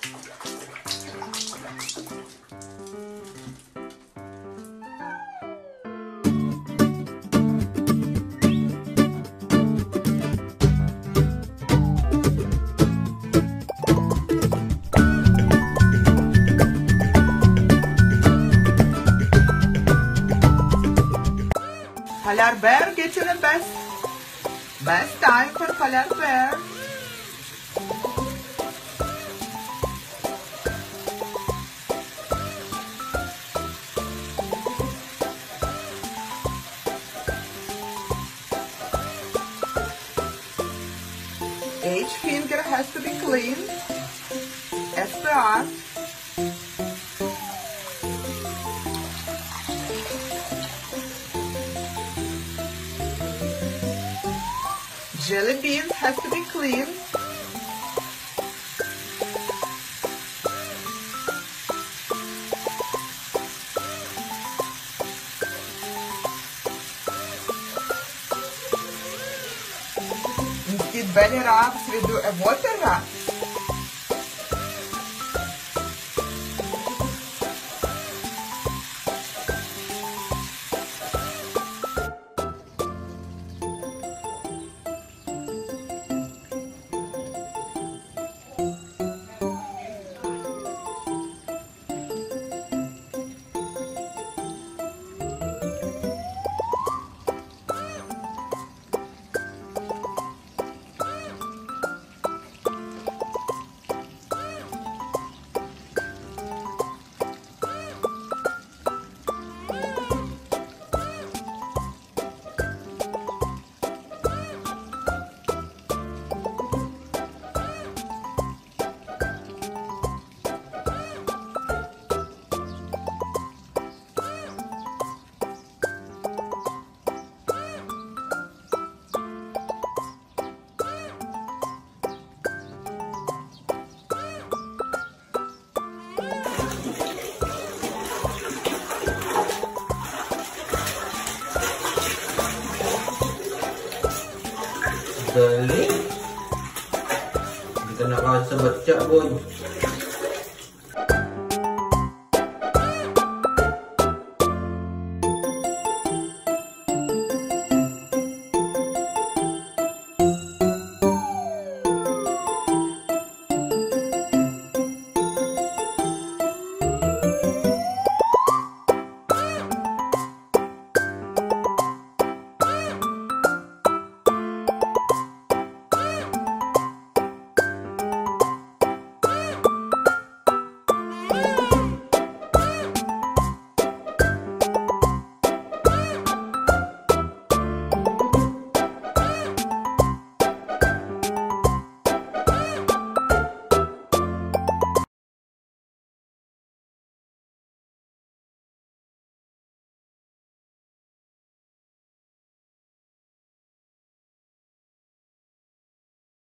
Color bear, get to the best. Best time for color bear. Each finger has to be clean. SPR. Jelly beans has to be clean. Instead belly wraps, we do a water wrap. Dali. Kita nak rasa becak pun.